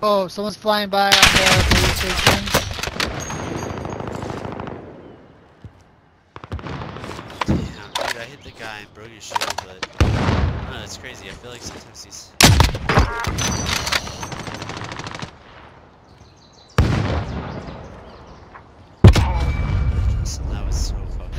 Oh, someone's flying by on the police station. Damn, dude, I hit the guy and broke his shield, but I know, it's crazy. I feel like sometimes these. That was so fucking.